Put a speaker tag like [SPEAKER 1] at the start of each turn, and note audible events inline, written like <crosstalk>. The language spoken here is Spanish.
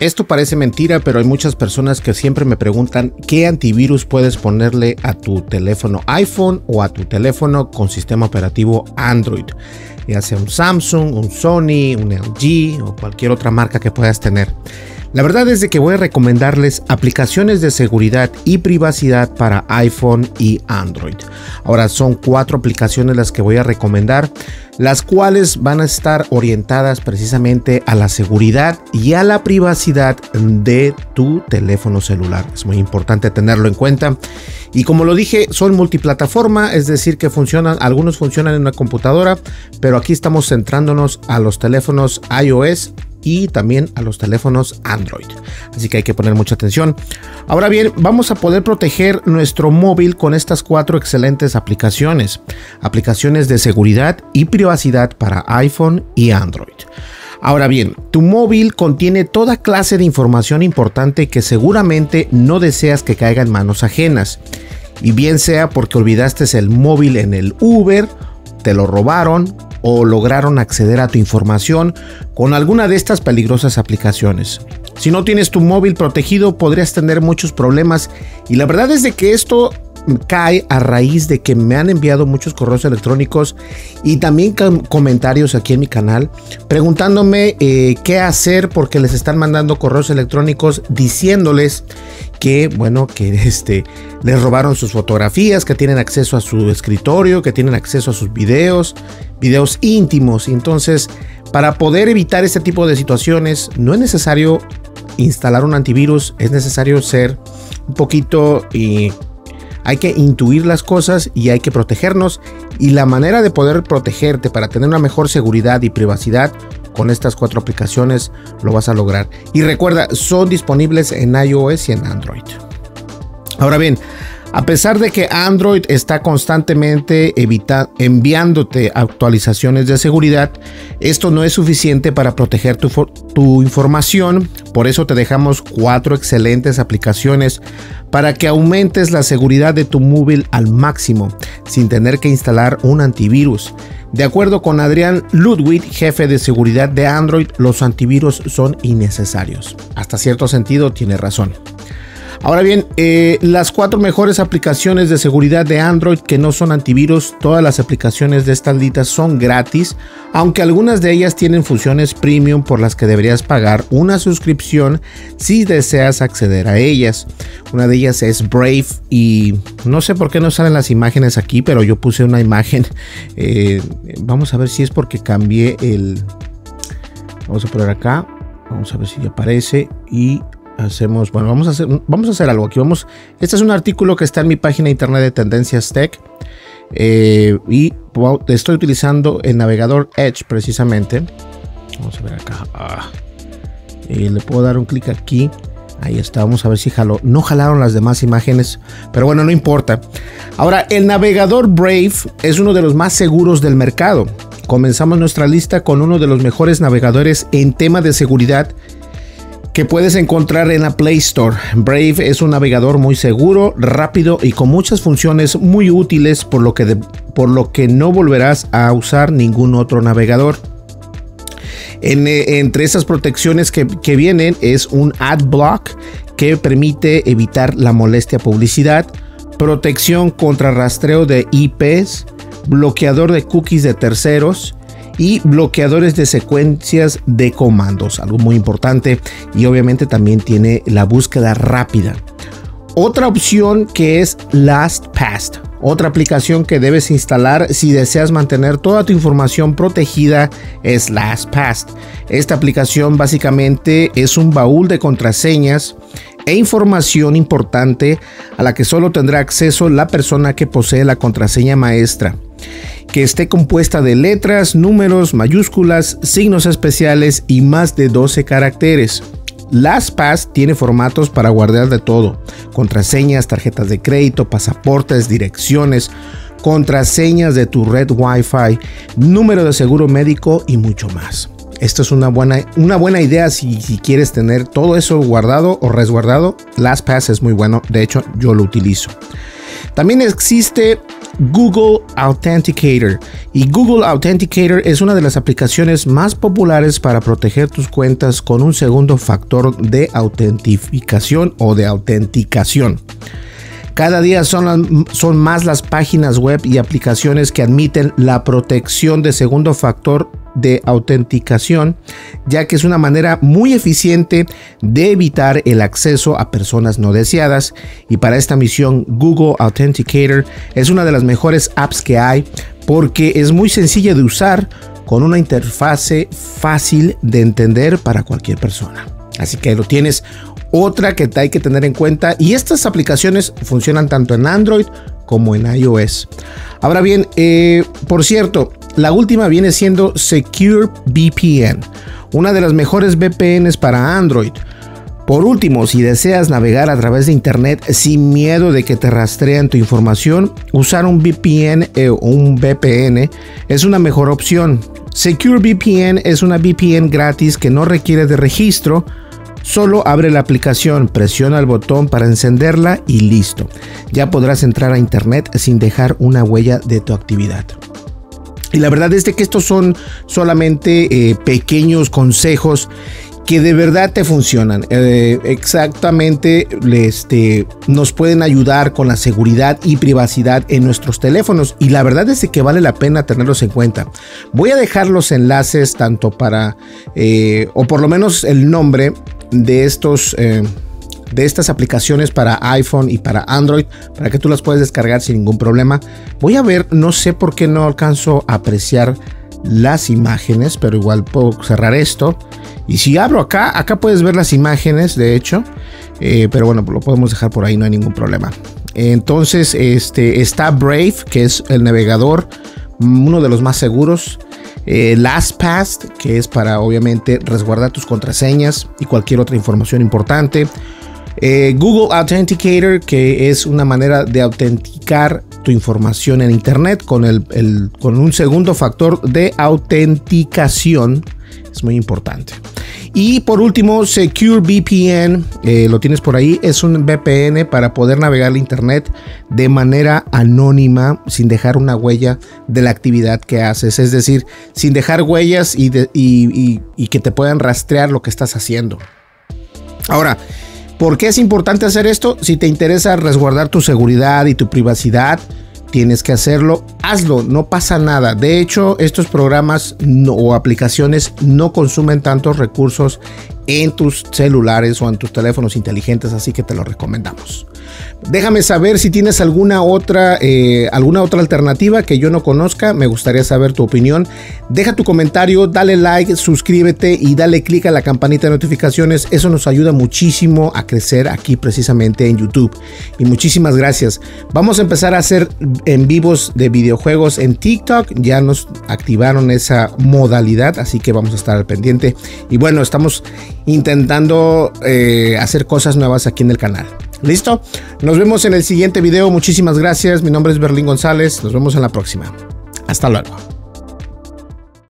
[SPEAKER 1] Esto parece mentira, pero hay muchas personas que siempre me preguntan qué antivirus puedes ponerle a tu teléfono iPhone o a tu teléfono con sistema operativo Android, ya sea un Samsung, un Sony, un LG o cualquier otra marca que puedas tener. La verdad es de que voy a recomendarles aplicaciones de seguridad y privacidad para iPhone y Android. Ahora son cuatro aplicaciones las que voy a recomendar, las cuales van a estar orientadas precisamente a la seguridad y a la privacidad de tu teléfono celular. Es muy importante tenerlo en cuenta. Y como lo dije, son multiplataforma, es decir, que funcionan, algunos funcionan en una computadora, pero aquí estamos centrándonos a los teléfonos iOS y también a los teléfonos Android. Así que hay que poner mucha atención. Ahora bien, vamos a poder proteger nuestro móvil con estas cuatro excelentes aplicaciones. Aplicaciones de seguridad y privacidad para iPhone y Android. Ahora bien, tu móvil contiene toda clase de información importante que seguramente no deseas que caiga en manos ajenas. Y bien sea porque olvidaste el móvil en el Uber, te lo robaron o lograron acceder a tu información con alguna de estas peligrosas aplicaciones. Si no tienes tu móvil protegido podrías tener muchos problemas y la verdad es de que esto cae a raíz de que me han enviado muchos correos electrónicos y también comentarios aquí en mi canal preguntándome eh, qué hacer porque les están mandando correos electrónicos diciéndoles que bueno que <laughs> este les robaron sus fotografías que tienen acceso a su escritorio que tienen acceso a sus videos videos íntimos. Entonces para poder evitar este tipo de situaciones no es necesario instalar un antivirus es necesario ser un poquito y hay que intuir las cosas y hay que protegernos. Y la manera de poder protegerte para tener una mejor seguridad y privacidad con estas cuatro aplicaciones lo vas a lograr. Y recuerda, son disponibles en iOS y en Android. Ahora bien, a pesar de que Android está constantemente enviándote actualizaciones de seguridad, esto no es suficiente para proteger tu, tu, información. Por eso te dejamos cuatro excelentes aplicaciones para que aumentes la seguridad de tu móvil al máximo sin tener que instalar un antivirus. De acuerdo con Adrián Ludwig, jefe de seguridad de Android, los antivirus son innecesarios. Hasta cierto sentido tiene razón. Ahora bien, eh, las cuatro mejores aplicaciones de seguridad de Android que no son antivirus, todas las aplicaciones de estas listas son gratis, aunque algunas de ellas tienen funciones premium por las que deberías pagar una suscripción si deseas acceder a ellas. Una de ellas es Brave y no sé por qué no salen las imágenes aquí, pero yo puse una imagen. <laughs> Eh, vamos a ver si es porque cambié el... Vamos a poner acá. Vamos a ver si aparece y hacemos, bueno, vamos a hacer, vamos a hacer algo aquí. Vamos, este es un artículo que está en mi página internet de Tendencias Tech eh, y estoy utilizando el navegador Edge precisamente. Vamos a ver acá. Ah, y le puedo dar un clic aquí. Ahí está, vamos a ver si jaló. No jalaron las demás imágenes, pero bueno, no importa. Ahora, el navegador Brave es uno de los más seguros del mercado. Comenzamos nuestra lista con uno de los mejores navegadores en tema de seguridad que puedes encontrar en la Play Store. Brave es un navegador muy seguro, rápido y con muchas funciones muy útiles, por lo que, por lo que no volverás a usar ningún otro navegador. Eh, entre esas protecciones que, que vienen es un ad block que permite evitar la molestia publicidad, protección contra rastreo de IPs, bloqueador de cookies de terceros, y bloqueadores de secuencias de comandos, algo muy importante y obviamente también tiene la búsqueda rápida. Otra opción que es LastPass, otra aplicación que debes instalar si deseas mantener toda tu información protegida es LastPass. Esta aplicación básicamente es un baúl de contraseñas e información importante a la que solo tendrá acceso la persona que posee la contraseña maestra que esté compuesta de letras, números, mayúsculas, signos especiales y más de 12 caracteres. LastPass tiene formatos para guardar de todo, contraseñas, tarjetas de crédito, pasaportes, direcciones, contraseñas de tu red Wi-Fi, número de seguro médico y mucho más. Esto es una buena, una buena idea si, si, quieres tener todo eso guardado o resguardado. LastPass es muy bueno, de hecho yo lo utilizo. También existe Google Authenticator. Y Google Authenticator es una de las aplicaciones más populares para proteger tus cuentas con un segundo factor de autentificación o de autenticación. Cada día son, son, más las páginas web y aplicaciones que admiten la protección de segundo factor de autenticación, ya que es una manera muy eficiente de evitar el acceso a personas no deseadas. Y para esta misión, Google Authenticator es una de las mejores apps que hay porque es muy sencilla de usar con una interfase fácil de entender para cualquier persona. Así que lo tienes. Otra que hay que tener en cuenta, y estas aplicaciones funcionan tanto en Android como en iOS. Ahora bien, eh, por cierto, la última viene siendo Secure VPN, una de las mejores VPNs para Android. Por último, si deseas navegar a través de Internet sin miedo de que te rastrean tu información, usar un VPN eh, o un VPN es una mejor opción. Secure VPN es una VPN gratis que no requiere de registro. Solo abre la aplicación, presiona el botón para encenderla y listo. Ya podrás entrar a Internet sin dejar una huella de tu actividad. Y la verdad es que estos son solamente eh, pequeños consejos que de verdad te funcionan. Eh, exactamente este, nos pueden ayudar con la seguridad y privacidad en nuestros teléfonos. Y la verdad es que vale la pena tenerlos en cuenta. Voy a dejar los enlaces tanto para, eh, o por lo menos el nombre de estos de estas aplicaciones para iPhone y para Android para que tú las puedas descargar sin ningún problema. Voy a ver, no sé por qué no alcanzo a apreciar las imágenes, pero igual puedo cerrar esto. Y si abro acá, acá puedes ver las imágenes, de hecho, eh, pero bueno, lo podemos dejar por ahí, no hay ningún problema. Entonces, este está Brave, que es el navegador, uno de los más seguros. Eh, LastPass, que es para obviamente resguardar tus contraseñas y cualquier otra información importante. Eh, Google Authenticator, que es una manera de autenticar tu información en Internet con, el, con un segundo factor de autenticación. Es muy importante. Y por último, Secure VPN, eh, lo tienes por ahí, es un VPN para poder navegar la Internet de manera anónima, sin dejar una huella de la actividad que haces. Es decir, sin dejar huellas y, y que te puedan rastrear lo que estás haciendo. Ahora, ¿Por qué es importante hacer esto? Si te interesa resguardar tu seguridad y tu privacidad, tienes que hacerlo, hazlo, no pasa nada. De hecho, estos programas o aplicaciones no consumen tantos recursos en tus celulares o en tus teléfonos inteligentes, así que te lo recomendamos. Déjame saber si tienes alguna otra, eh, alguna otra alternativa que yo no conozca. Me gustaría saber tu opinión. Deja tu comentario, dale like, suscríbete y dale click a la campanita de notificaciones. Eso nos ayuda muchísimo a crecer aquí precisamente en YouTube. Y muchísimas gracias. Vamos a empezar a hacer en vivos de videojuegos en TikTok. Ya nos activaron esa modalidad, así que vamos a estar al pendiente. Y bueno, estamos intentando eh, hacer cosas nuevas aquí en el canal. ¿Listo? Nos vemos en el siguiente video. Muchísimas gracias. Mi nombre es Berlín González. Nos vemos en la próxima. Hasta luego.